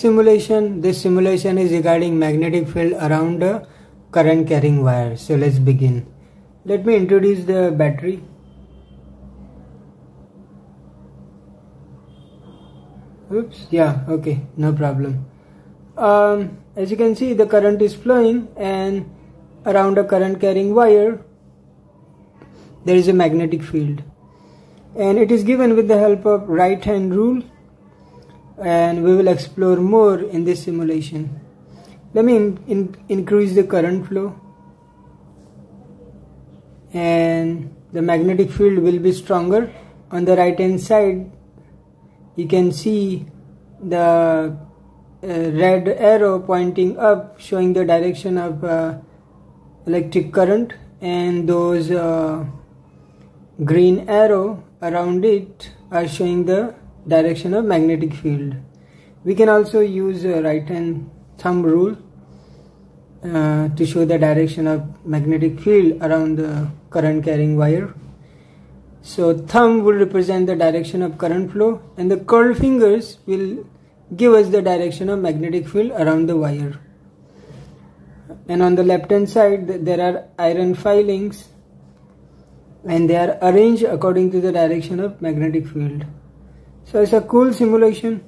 simulation this simulation is regarding magnetic field around a current carrying wire. So let's begin. Let me introduce the battery. Oops yeah okay no problem. Um, as you can see the current is flowing and around a current carrying wire there is a magnetic field. And it is given with the help of right hand rule and we will explore more in this simulation. Let me in, in, increase the current flow and the magnetic field will be stronger. On the right hand side you can see the uh, red arrow pointing up showing the direction of uh, electric current and those uh, green arrow around it are showing the direction of magnetic field. We can also use a right hand thumb rule uh, to show the direction of magnetic field around the current carrying wire. So thumb will represent the direction of current flow and the curled fingers will give us the direction of magnetic field around the wire. And on the left hand side there are iron filings and they are arranged according to the direction of magnetic field. So it's a cool simulation.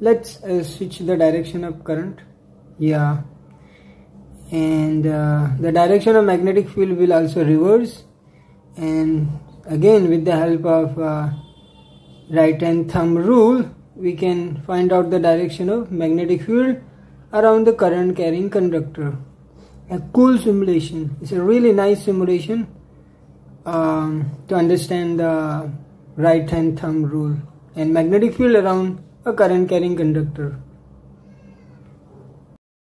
Let's uh, switch the direction of current. Yeah. And uh, the direction of magnetic field will also reverse. And again with the help of uh, right hand thumb rule, we can find out the direction of magnetic field around the current carrying conductor. A cool simulation. It's a really nice simulation um, to understand the right hand thumb rule and magnetic field around a current carrying conductor.